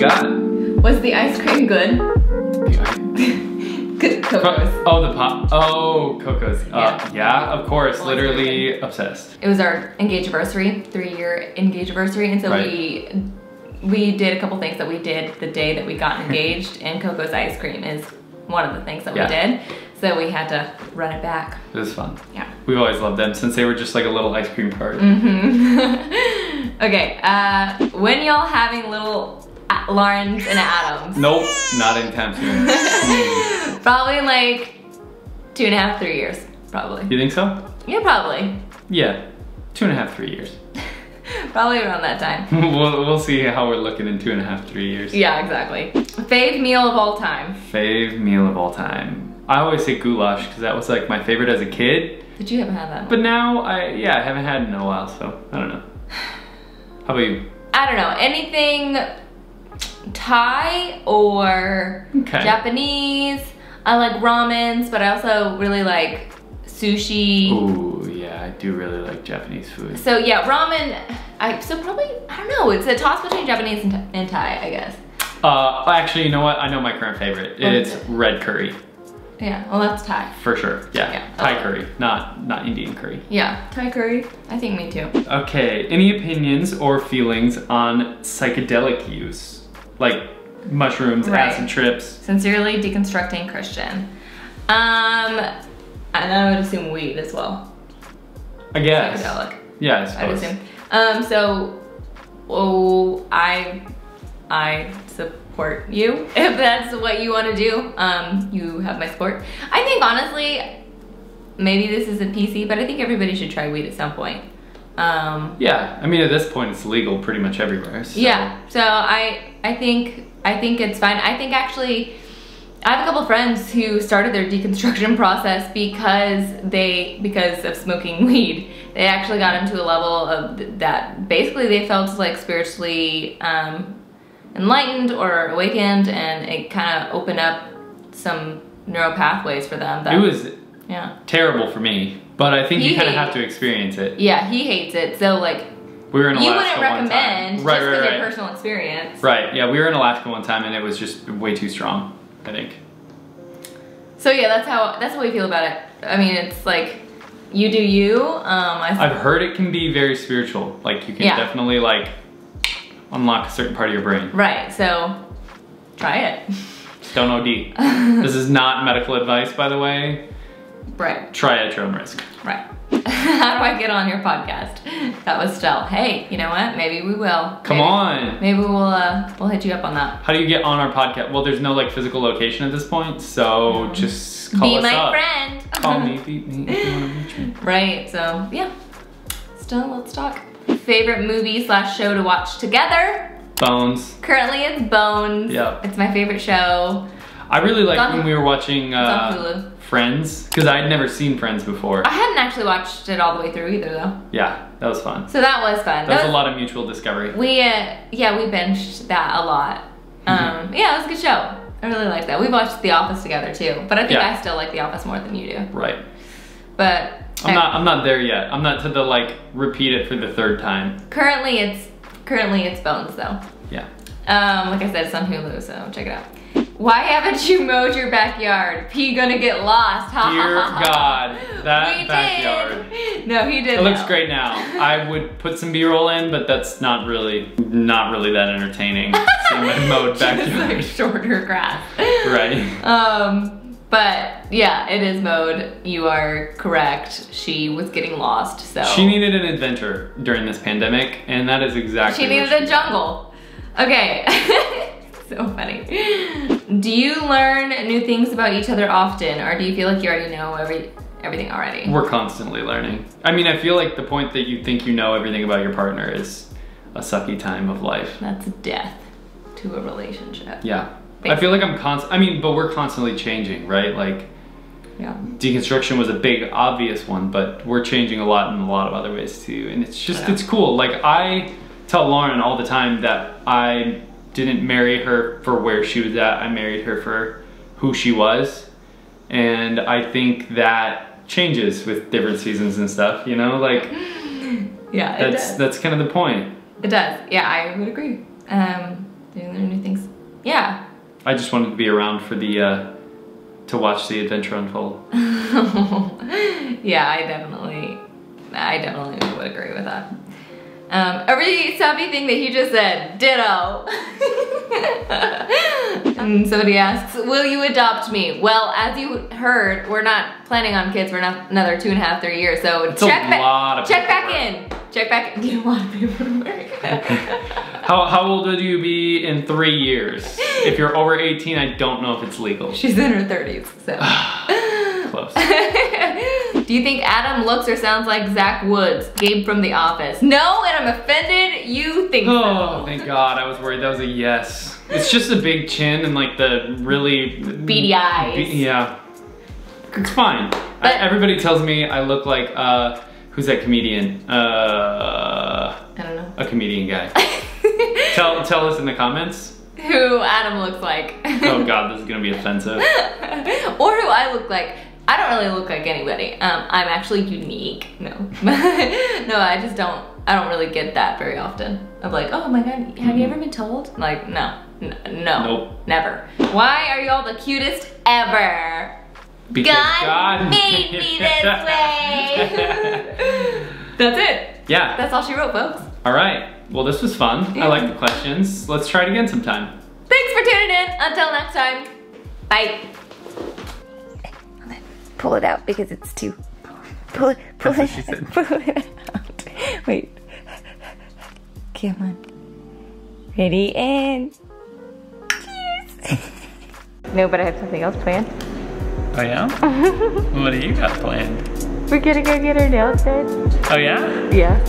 the ice cream good? Good Coco's. Oh, the pop. Oh, Coco's. Uh, Yeah. yeah, of course. Well, Literally obsessed. It was our engage anniversary, three year engage anniversary, and so Right. we we did a couple things that we did the day that we got engaged, and Coco's ice cream is one of the things that Yeah. we did. So we had to run it back. It was fun. Yeah. We've always loved them since they were just like a little ice cream cart. Mm-hmm. okay. Uh, when y'all having little Laurens and Adams? Nope, not anytime soon. Probably in like two and a half, three years. Probably. you think so? Yeah, probably. Yeah, two and a half, three years. Probably around that time. we'll, we'll see how we're looking in two and a half, three years. Yeah, exactly. Fave meal of all time. Fave meal of all time. I always say goulash because that was like my favorite as a kid. Did you ever have that? But now I, yeah, I haven't had it in a while, so I don't know. How about you? I don't know. Anything Thai or Okay. Japanese. I like ramens, but I also really like sushi. Ooh, yeah, I do really like Japanese food. So yeah, ramen. I so probably I don't know. It's a toss between Japanese and, and Thai, I guess. Uh, actually, you know what? I know my current favorite. It's it? red curry, Yeah. Well, that's Thai. for sure. Yeah, Yeah. Thai curry, not not Indian curry. Yeah, Thai curry. I think me too. Okay, any opinions or feelings on psychedelic use? Like mushrooms, Right. acid trips? Sincerely deconstructing Christian. Um, and I would assume weed as well. I guess. Psychedelic. Yeah, I I'd assume. Um, so, oh, I, I support you if that's what you want to do. Um, you have my support. I think honestly, maybe this isn't PC, but I think everybody should try weed at some point. Um, Yeah, I mean at this point it's legal pretty much everywhere. So. yeah. So I, I think, I think it's fine. I think actually. I have a couple friends who started their deconstruction process because they because of smoking weed. They actually got into a level of that basically they felt like spiritually um, enlightened or awakened, and it kind of opened up some neural pathways for them. That, It was yeah, terrible for me, but I think you kind of have to experience it. yeah. He hates it, so like We were in Alaska you wouldn't recommend. Right, just right, because right. your personal experience. Right, yeah, we were in Alaska one time and it was just way too strong, I think. So yeah, that's how that's how we feel about it. I mean, it's like you do you. Um, I, I've heard it can be very spiritual. Like you can Yeah. definitely like unlock a certain part of your brain. right. So try it. Don't OD. this is not medical advice, by the way. Right. Try at your own risk. Right. How do I get on your podcast? That was Stell. Hey, you know what? Maybe we will. Come Maybe- on. Maybe we'll uh we'll hit you up on that. How do you get on our podcast? Well, there's no like physical location at this point, so just call Be us my up. friend. Call me, beat me if you want to reach me. Right. So yeah. Still, let's talk. Favorite movie slash show to watch together? Bones. Currently, it's Bones. Yep. It's my favorite show. I really liked on- when we were watching on uh, Hulu. Friends because I'd never seen Friends before. I hadn't actually watched it all the way through either, though. Yeah, that was fun. So that was fun. That was a lot of mutual discovery. We uh, yeah, we binged that a lot. Um, yeah, it was a good show. I really like that. We watched The Office together too, but I think Yeah. I still like The Office more than you do. Right. But I'm not. I'm not there yet. I'm not to the like repeat it for the third time. currently it's currently it's Bones though. Yeah. Um, like I said, it's on Hulu, so check it out. Why haven't you mowed your backyard? P gonna get lost. Dear. God, that we backyard. Did. No, he did. It looks though. great now. I would put some B-roll in, but that's not really, not really that entertaining. Seeing my mowed Just like backyard. shorter grass. Right. Um, but yeah, it is mowed. You are correct. She was getting lost, so She needed an adventure during this pandemic, and that is exactly. she needed a jungle. Okay. so funny. Do you learn new things about each other often, or do you feel like you already know every everything already? We're constantly learning. I mean, I feel like the point that you think you know everything about your partner is a sucky time of life. That's death to a relationship. Yeah. I feel like I'm const. I mean, but we're constantly changing, right? Like Yeah. deconstruction was a big, obvious one, but we're changing a lot in a lot of other ways too. And it's just, Yeah. it's cool. Like I tell Lauren all the time that I didn't marry her for where she was at. I married her for who she was. And I think that changes with different seasons and stuff, you know? Like Yeah, it that's does. that's kind of the point. It does. Yeah, I would agree. Um, you learn new things? Yeah. I just wanted to be around for the uh, to watch the adventure unfold. yeah, I definitely, I definitely would agree with that. Um, every sappy thing that he just said, ditto. somebody asks, will you adopt me? Well, as you heard, we're not planning on kids for another two and a half, three years. So It's a check, of check back in. Check back in. a lot of paperwork. How, how old would you be in three years? If you're over 18, I don't know if it's legal. She's in her 30s, so. Close. Do you think Adam looks or sounds like Zach Woods, Gabe from The Office? No, and I'm offended you think Oh, so. thank God. I was worried that was a yes. It's just a big chin and like the really Beady eyes. Be- yeah. It's fine. But- I, everybody tells me I look like uh who's that comedian? Uh I don't know. a comedian guy. tell tell us in the comments. Who Adam looks like. Oh god, this is gonna be offensive. or who I look like. I don't really look like anybody. Um, I'm actually unique. No. no, I just don't, I don't really get that very often. Of like, oh my god, have you ever been told? Like, no, no, Nope. never. Why are you all the cutest ever? Because God made me this way. That's it. yeah. That's all she wrote, folks. All right. Well, this was fun. I like the questions. Let's try it again sometime. Thanks for tuning in. Until next time. Bye. Pull it out because it's too. Pull it, pull That's it, pull it out. Wait. Come on. Ready and. Cheers! no, but I have something else planned. Oh yeah? what do you got planned? We're gonna go get our nails done. Oh yeah? Yeah.